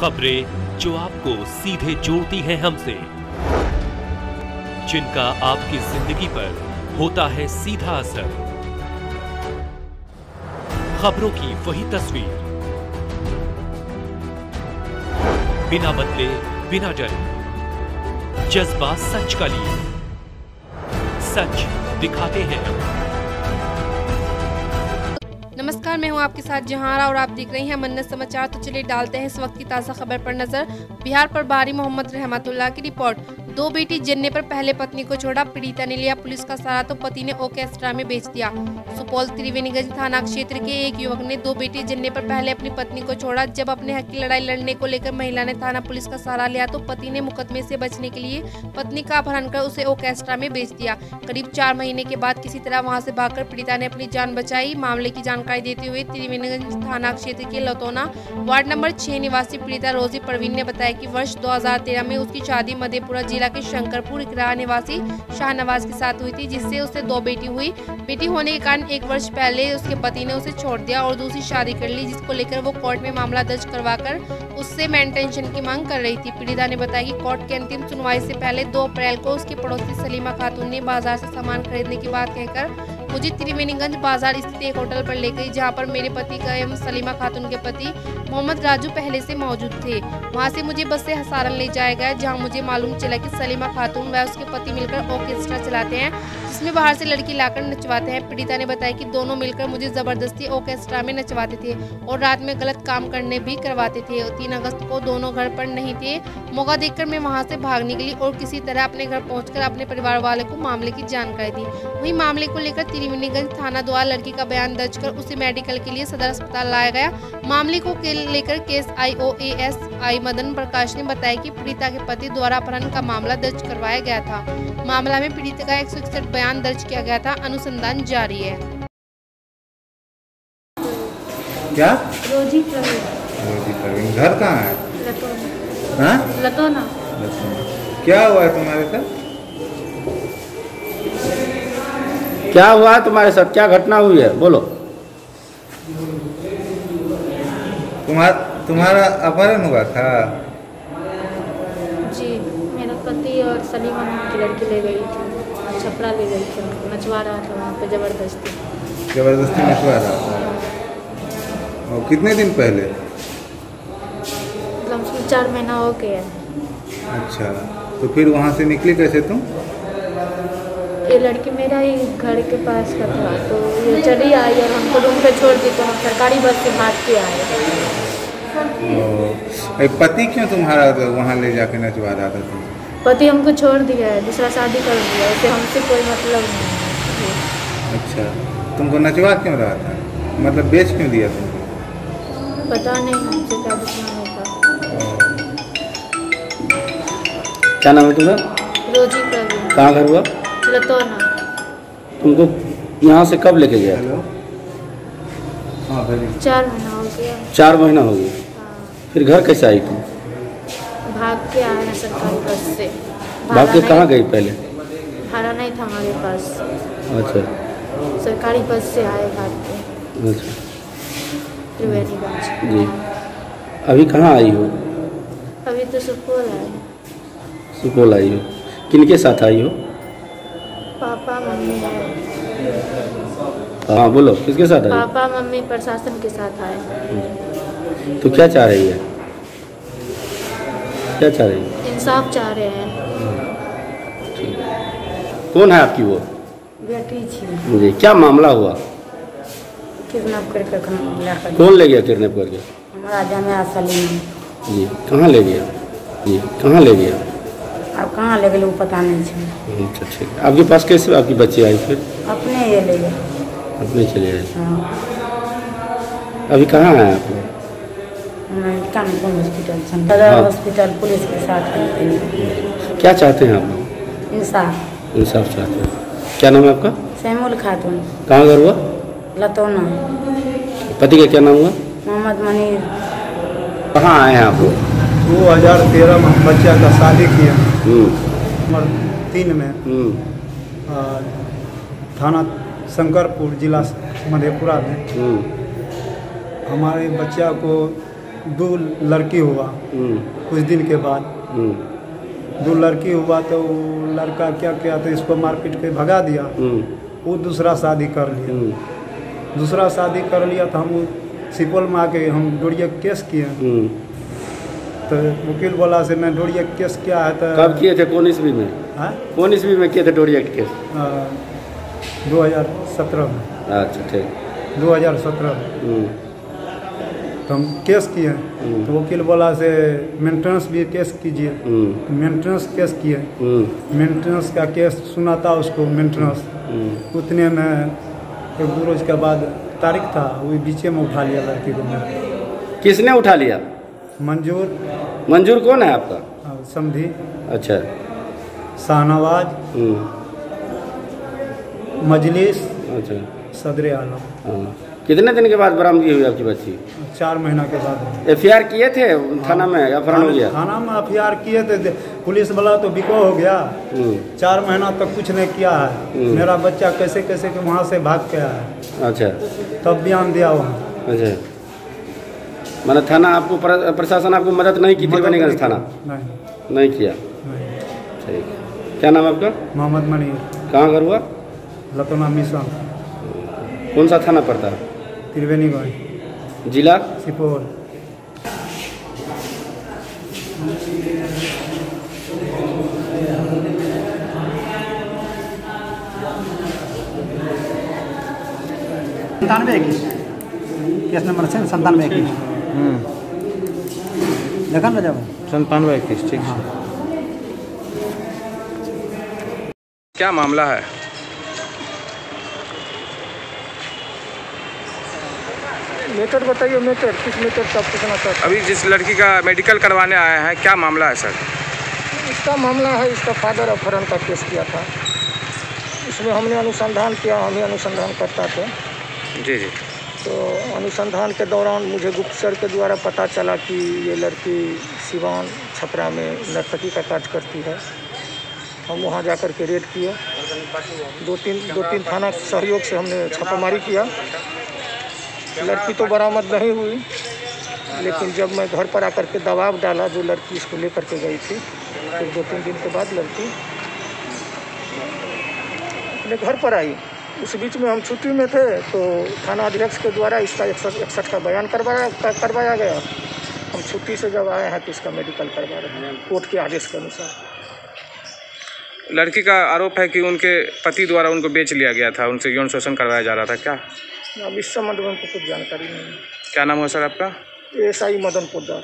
खबरें जो आपको सीधे जोड़ती हैं हमसे। जिनका आपकी ज़िंदगी पर होता है सीधा असर। खबरों की वही तस्वीर। बिना बदले, बिना डरे। जज्बा सच का लिए। सच दिखाते हैं। नमस्कार, मैं हूँ आपके साथ जहारा और आप देख रहे हैं मन्नत समाचार। तो चलिए डालते हैं इस वक्त की ताज़ा खबर पर नज़र। बिहार पर बारी मोहम्मद रहमतुल्ला की रिपोर्ट। दो बेटी जन्ने पर पहले पत्नी को छोड़ा, पीड़िता ने लिया पुलिस का सहारा तो पति ने ओकेस्ट्रा में बेच दिया। सुपौल त्रिवेणीगंज थाना क्षेत्र के एक युवक ने दो बेटी जन्ने पर पहले अपनी पत्नी को छोड़ा, जब अपने हक की लड़ाई लड़ने को लेकर महिला ने थाना पुलिस का सहारा लिया तो पति ने मुकदमे से बचने के लिए पत्नी का अपहरण कर उसे ओकेस्ट्रा में बेच दिया। करीब चार महीने के बाद किसी तरह वहाँ से भागकर पीड़िता ने अपनी जान बचाई। मामले की जानकारी देते हुए त्रिवेणीगंज थाना क्षेत्र के लतौना वार्ड नंबर छह निवासी पीड़िता रोजी परवीन ने बताया की वर्ष 2013 में उसकी शादी मधेपुरा जिला के शंकरपुर इकरा निवासी शाहनवाज के साथ हुई थी, जिससे उसे दो बेटी हुई। बेटी होने के कारण एक वर्ष पहले उसके पति ने उसे छोड़ दिया और दूसरी शादी कर ली, जिसको लेकर वो कोर्ट में मामला दर्ज करवाकर उससे मेंटेंशन की मांग कर रही थी। पीड़िता ने बताया कि कोर्ट के अंतिम सुनवाई से पहले 2 अप्रैल को उसकी पड़ोसी सलीमा खातून ने बाज़ार से सामान खरीदने की बात कहकर मुझे त्रिवेणीगंज बाज़ार स्थित एक होटल पर ले गई, जहाँ पर मेरे पति का एवं सलीमा खातून के पति मोहम्मद राजू पहले से मौजूद थे। वहाँ से मुझे बस से हसारन ले जाया गया, जहाँ मुझे मालूम चला कि सलीमा खातून व उसके पति मिलकर ऑर्केस्ट्रा चलाते हैं, जिसमें बाहर से लड़की लाकर नचवाते हैं। पीड़िता ने बताया कि दोनों मिलकर मुझे ज़बरदस्ती ऑर्केस्ट्रा में नचवाते थे और रात में गलत काम करने भी करवाते थे। तीन अगस्त को दोनों घर पर नहीं थे। मौका देखकर मैं वहाँ से भाग निकली और किसी तरह अपने घर पहुंचकर अपने परिवार वाले को मामले की जानकारी दी। वही मामले को लेकर त्रिवेणीगंज थाना द्वारा लड़की का बयान दर्ज कर उसे मेडिकल के लिए सदर अस्पताल लाया गया। मामले को लेकर case I O S I Madan Prakash ने बताया कि पीड़िता के पति द्वारा अपहरण का मामला दर्ज करवाया गया था। मामला में पीड़िता का एक बयान दर्ज किया गया था। अनुसंधान जारी है। क्या? रोजी प्रवीण। रोजी प्रवीण। घर कहाँ है? लतोना। हाँ? लतोना। क्या हुआ है तुम्हारे साथ? क्या हुआ है तुम्हारे साथ? क्या घटना हुई है? बोलो। तुम्हारा तुम्हारा अपहरण हुआ था। जी मेरा पति और सलीमा नाम की लड़की ले गई थी छपरा ले गई थी मचवा रहा था वहाँ पे ज़बरदस्ती। ज़बरदस्ती मचवा रहा था। और कितने दिन पहले? मतलब चार महीना हो गया अच्छा तो फिर वहाँ से निकली कैसे तुम? ये लड़की मेरा ही घर के पास का था तो ये चली आई और हमको रूम पे छोड़ दी तो हम सरकारी बस से भाग के आए। और पति क्यों तुम्हारा वहाँ ले जाके नचवा रहा था तुम? पति हमको छोड़ दिया है दूसरा शादी कर दिया है, उससे हमसे कोई मतलब नहीं अच्छा तुमको नचवा क्यों रहा था? मतलब बेच क्यों दिया तुमको? पता नहीं हमसे क्या दुश्मनी क्या नाम है तुम्हारा? रोजी प्रवीण कहाँ घर हुआ? लतोना तुमको यहाँ से कब लेके गया? था हेलो। हाँ चार महीना हो गया। चार महीना हो गया। फिर घर कैसे आई तुम? भाग के आए हैं सरकारी बस से। भाग के कहाँ गई पहले? भाड़ा नहीं था हमारे पास। अच्छा। सरकारी बस से आए भाग के। अच्छा। त्रिवेणीगंज जी। अभी कहाँ आई हो? अभी तो सुपौल आए सुपौल आई हो। किनके साथ आई हो? पापा मम्मी हाँ। बोलो किसके साथ आई पापा मम्मी प्रशासन के साथ आए तो क्या चाह रही है? क्या चाह रही है? इंसाफ चाह रहे हैं। कौन है आपकी वो? बेटी जी क्या मामला हुआ? किडनैप करके कौन ले गया किडनैप करके? हमारा जमाया सलीम जी कहाँ ले गया? जी कहाँ ले गया? आब कहाँ ले ओ पता नहि अच्छा ठीक। है आपके पास कैसे आपकी बच्ची आई फिर? अपने एलैए अपने चले आए हाँ। अभी कहाँ हैं आप? कानपुर हॉस्पिटल सदर हाँ। हॉस्पिटल पुलिस के साथ एलियै। क्या चाहते हैं आप लोग? इंसाफ। इंसाफ चाहते हैं। क्या नाम है आपका? सैमुल खातून। कहाँ घर हुआ? लतौना। पति का क्या नाम हुआ? मोहम्मद मनीर। कहाँ आए हैं आप लोग? 2013 में हम बच्चा का शादी किया। हम्म, नंबर तीन में। हम्म, आ, थाना शंकरपुर जिला मधेपुरा में। हम्म, हमारे बच्चा को दो लड़की हुआ। हम्म, कुछ दिन के बाद। हम्म, दो लड़की हुआ तो वो लड़का क्या किया तो इसको मारपीट के भगा दिया। हम्म, वो दूसरा शादी कर लिया। दूसरा शादी कर लिया तो हम सिपौल में आके हम डोरिया केस किए। तो वकील बोला से मैं डोरिया केस किया है तो कब किए थे? कौन ईस्वी में? हाँ? कौन ईस्वी में किए थे डोरी एक्ट केस? दो हज़ार सत्रह में। अच्छा ठीक। दो हज़ार सत्रह में। तो हम केस किए। हम्म। तो वकील बोला से मेंटेनेंस भी केस कीजिए। हम्म, तो मेंटेनेंस केस किए। हम्म, मेंटेनेंस का केस सुना था उसको मेंटेनेंस हम्म। उतने में एक दो रोज के बाद तारीख था वही बीचे में उठा लिया लड़की को। किसने उठा लिया? मंजूर। मंजूर कौन है आपका? और समधी। अच्छा। शाहनवाज। हम्म, मजलिस। अच्छा। सदर आलम। हाँ। कितने दिन के बाद बरामदगी हुई आपकी बच्ची? चार महीना के बाद। एफआईआर किए थे? थाना में अपहरण हो गया? थाना में एफ़ किए थे। पुलिस वाला तो बिको हो गया। हम्म, चार महीना तक कुछ नहीं किया है। हम्म। मेरा बच्चा कैसे कैसे के वहाँ से भाग आया है। अच्छा। तब बयान दिया वहाँ अच्छा। मैंने थाना आपको प्रशासन आपको मदद नहीं की त्रिवेणीगंज थाना? नहीं। नहीं किया। ठीक। क्या नाम है आपका? मोहम्मद मनी कहाँ घर हुआ? लतोना मिशन कौन सा थाना पड़ता है? त्रिवेणीगंज जिला सुपौल संतानवे इक्कीस। केस नंबर है संतानवे इक्कीस। देखा ना जब संतानवे इक्कीस ठीक है। क्या मामला है? मेथड बताइए मेथड। किस मेथड का पूछना चाहते अभी जिस लड़की का मेडिकल करवाने आए हैं क्या मामला है सर? इसका मामला है इसका फादर अपहरण का केस किया था। इसमें हमने अनुसंधान किया हम ही अनुसंधान करता थे। जी जी। तो अनुसंधान के दौरान मुझे गुप्तचर के द्वारा पता चला कि ये लड़की सिवान छपरा में नर्तकी का कार्य करती है। हम वहाँ जा कर के रेड किए। दो तीन दो तीन थाना सहयोग से हमने छापामारी किया। लड़की तो बरामद नहीं हुई, लेकिन जब मैं घर पर आकर के दबाव डाला जो लड़की इसको लेकर के गई थी फिर दो तीन दिन के बाद लड़की अपने घर पर आई। उस बीच में हम छुट्टी में थे तो थाना अध्यक्ष के द्वारा इसका इकसठ का बयान करवाया करवाया गया। हम छुट्टी से जब आए हैं तो इसका मेडिकल करवा रहे हैं, कोर्ट के आदेश के अनुसार। लड़की का आरोप है कि उनके पति द्वारा उनको बेच लिया गया था, उनसे यौन शोषण करवाया जा रहा था, क्या? अब मधुबन को कुछ जानकारी नहीं है। क्या नाम है सर आपका? S I Madan Poddar